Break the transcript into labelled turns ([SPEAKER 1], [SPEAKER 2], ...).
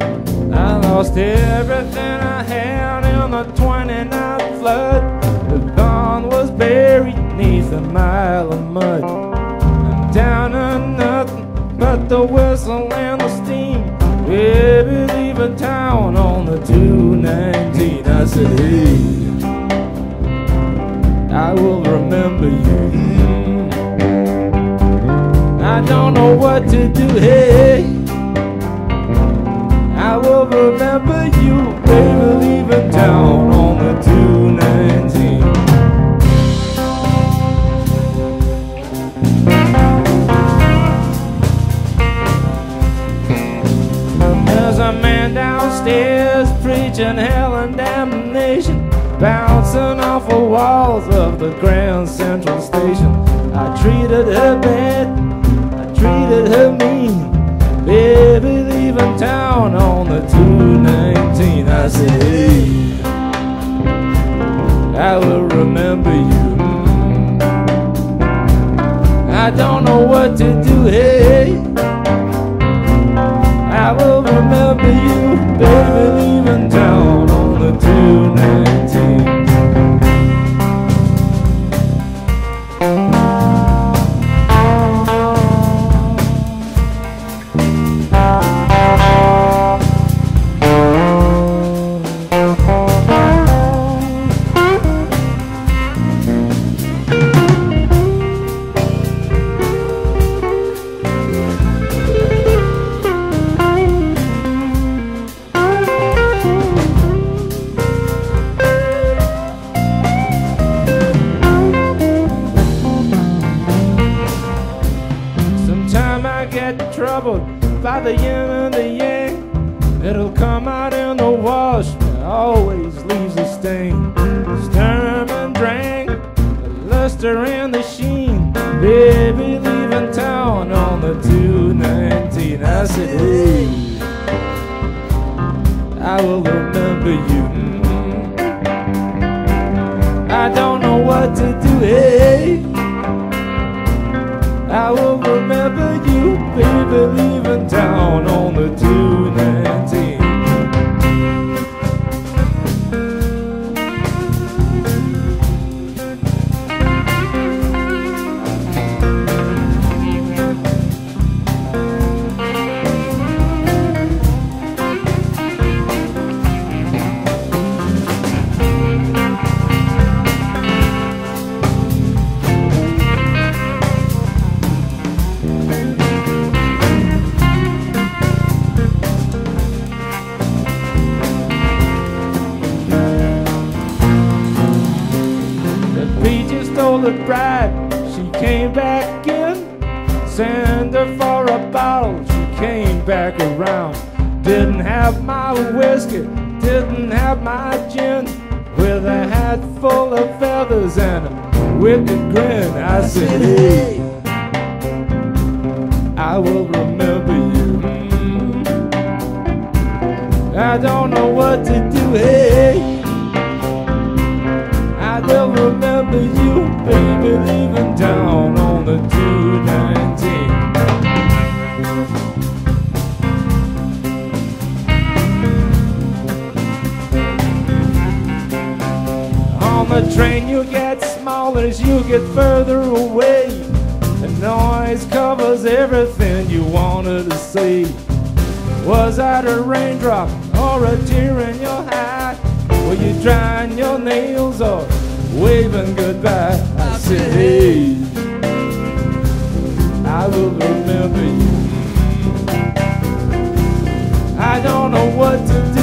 [SPEAKER 1] I lost everything I had in the 29th flood. The dawn was buried neath a mile of mud. I'm down to nothing but the whistle and the steam. Baby, leaving town on the 219. I said, hey, I will remember you. I don't know what to do, hey. Damnation, bouncing off the walls of the Grand Central Station. I treated her bad, I treated her mean. Baby, leaving town on the 219. I said, hey, I will remember you. It'll come out in the wash, but always leaves a stain. Sturm and drang, the luster and the sheen. Baby, leaving town on the 219. I said, hey, I will remember you. Mm. I don't know what to do, hey. I will remember you, baby, leaving town on the bride, she came back in. Send her for a bottle, she came back around. Didn't have my whiskey, didn't have my gin. With a hat full of feathers and a wicked grin, I said, hey, On the train you get smaller as you get further away. The noise covers everything you wanted to see. Was that a raindrop or a tear in your eye? Were you drying your nails or waving goodbye? I said, hey, I will remember you. I don't know what to do.